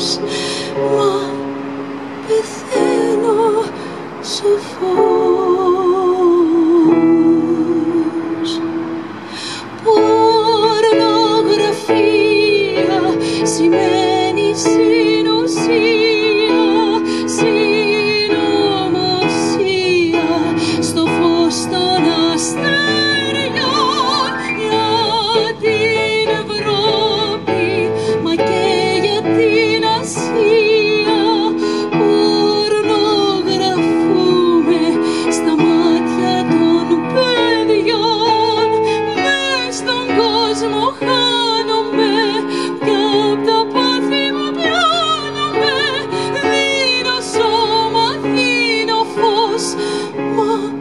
Dios. Μου χάνομαι κι απ' τα Δίνω σώμα, δίνω φως, μα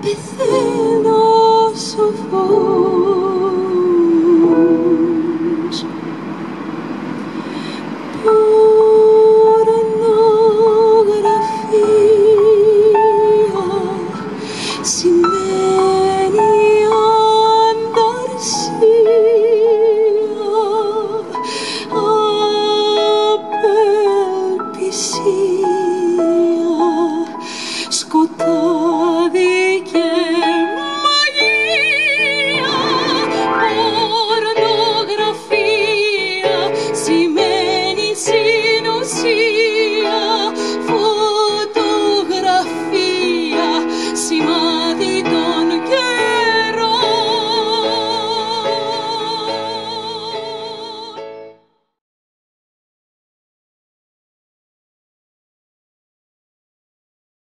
πεθαίνω σωφός 哭。